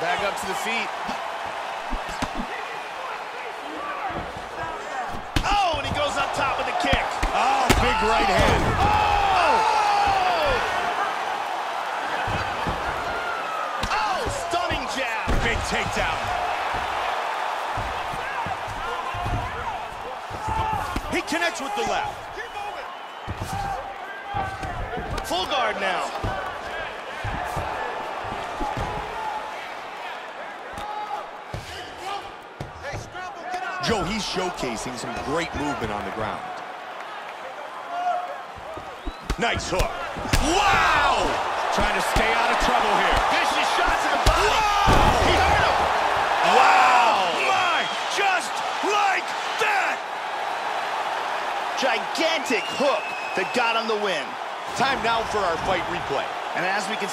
Back up to the feet. Oh, and he goes up top with a kick. Oh, big right hand. Oh! Oh, stunning jab. Big takedown. He connects with the left. Full guard now. Joe, he's showcasing some great movement on the ground. Nice hook. Wow! Trying to stay out of trouble here. Vicious shots in the body. Whoa! He hurt him. Wow! Oh my, just like that! Gigantic hook that got him the win. Time now for our fight replay. And as we can